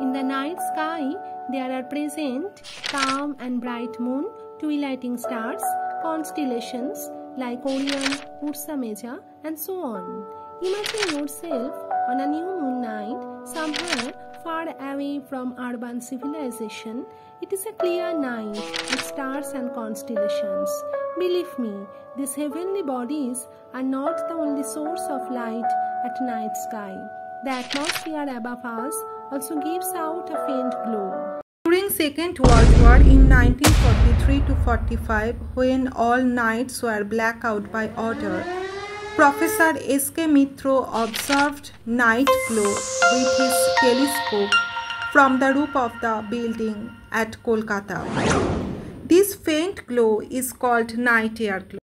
night sky, there are present calm and bright moon, twilighting stars, constellations like Orion, Ursa Major, and so on. Imagine yourself on a new moon night somewhere far away from urban civilization. It is a clear night with stars and constellations. Believe me, these heavenly bodies are not the only source of light at night sky. The atmosphere above us also gives out a faint glow. During Second World War in 1943 to 45, when all nights were blackout by order, Professor S.K. Mitra observed night glow with his telescope from the roof of the building at Kolkata. This faint glow is called night air glow.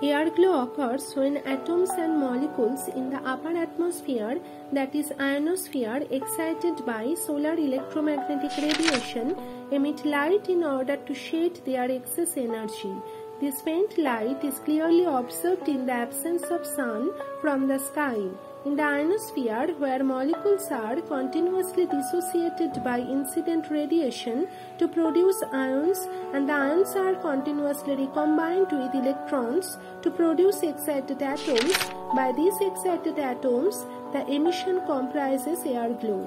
Air glow occurs when atoms and molecules in the upper atmosphere, that is ionosphere, excited by solar electromagnetic radiation, emit light in order to shed their excess energy. This faint light is clearly observed in the absence of sun from the sky. In the ionosphere, where molecules are continuously dissociated by incident radiation to produce ions, and the ions are continuously recombined with electrons to produce excited atoms, by these excited atoms, the emission comprises air glow.